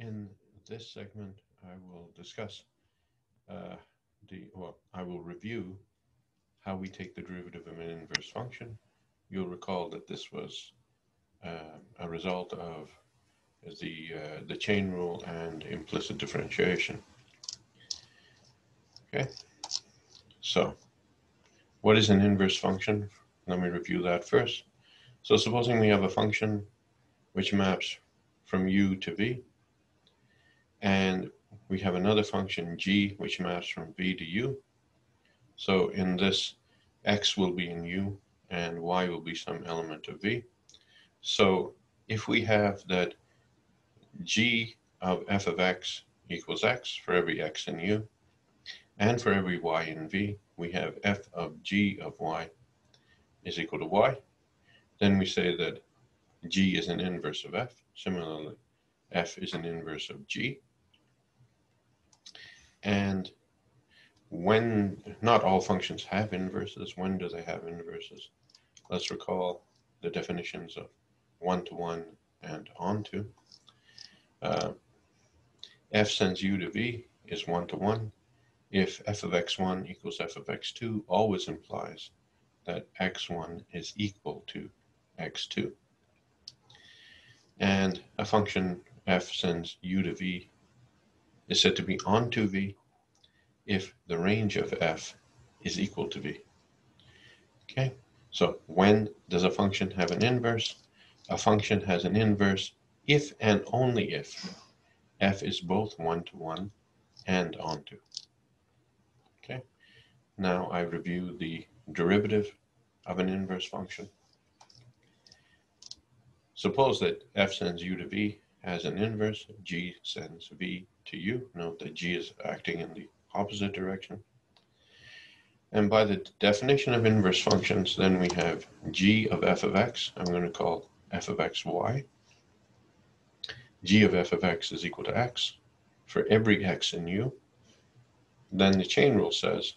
In this segment, I will discuss uh, the, well, I will review how we take the derivative of an inverse function. You'll recall that this was uh, a result of the, uh, the chain rule and implicit differentiation. Okay, so what is an inverse function? Let me review that first. So supposing we have a function which maps from u to v, and we have another function g which maps from v to u. So in this, x will be in u and y will be some element of v. So if we have that g of f of x equals x for every x in u, and for every y in v, we have f of g of y is equal to y, then we say that g is an inverse of f. Similarly, f is an inverse of g. And when not all functions have inverses, when do they have inverses? Let's recall the definitions of one-to-one and onto. Uh, f sends u to v is one-to-one. If f of x1 equals f of x2 always implies that x1 is equal to x2. And a function f sends u to v is said to be onto v if the range of f is equal to v. Okay, so when does a function have an inverse? A function has an inverse if and only if f is both one-to-one and onto. Okay, now I review the derivative of an inverse function. Suppose that f sends u to v has an inverse, g sends v to u. Note that g is acting in the opposite direction. And by the definition of inverse functions, then we have g of f of x, I'm going to call f of x y. g of f of x is equal to x for every x in u. Then the chain rule says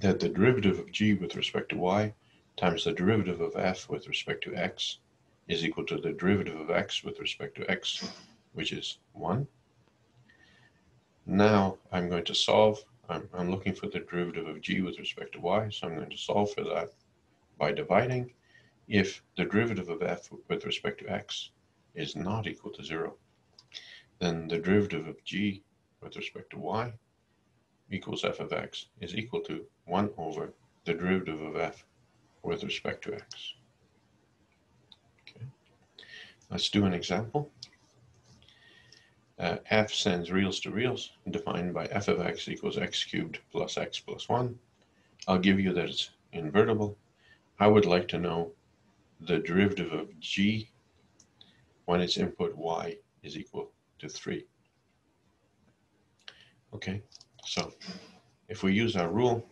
that the derivative of g with respect to y times the derivative of f with respect to x is equal to the derivative of x with respect to x, which is 1. Now I'm going to solve. I'm, I'm looking for the derivative of g with respect to y, so I'm going to solve for that by dividing. If the derivative of f with respect to x is not equal to 0, then the derivative of g with respect to y equals f of x is equal to 1 over the derivative of f with respect to x. Let's do an example. Uh, f sends reals to reals, defined by f of x equals x cubed plus x plus 1. I'll give you that it's invertible. I would like to know the derivative of g when its input y is equal to 3. Okay, so if we use our rule,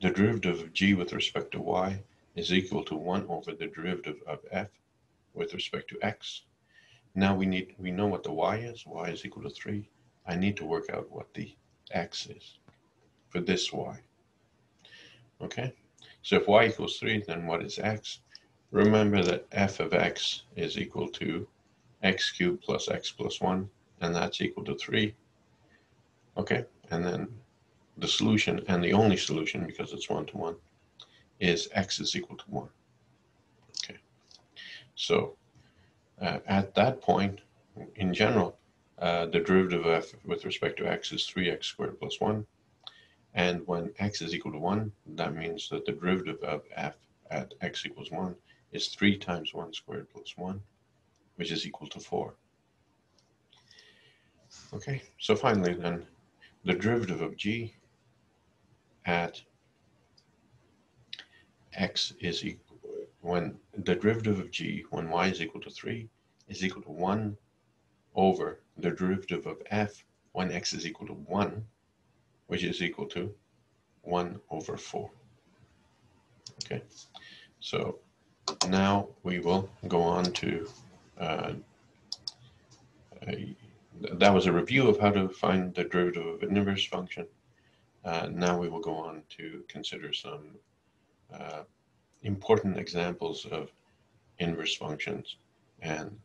the derivative of g with respect to y is equal to 1 over the derivative of f with respect to x. Now we need, we know what the y is. y is equal to 3. I need to work out what the x is for this y. Okay, so if y equals 3, then what is x? Remember that f of x is equal to x cubed plus x plus 1, and that's equal to 3. Okay, and then the solution, and the only solution, because it's 1 to 1, is x is equal to 1. So uh, at that point, in general, uh, the derivative of f with respect to x is 3x squared plus 1. And when x is equal to 1, that means that the derivative of f at x equals 1 is 3 times 1 squared plus 1, which is equal to 4. Okay, so finally then, the derivative of g at x is equal when the derivative of g when y is equal to 3 is equal to 1 over the derivative of f when x is equal to 1, which is equal to 1 over 4. Okay, so now we will go on to, uh, that was a review of how to find the derivative of an inverse function. Uh, now we will go on to consider some uh, important examples of inverse functions and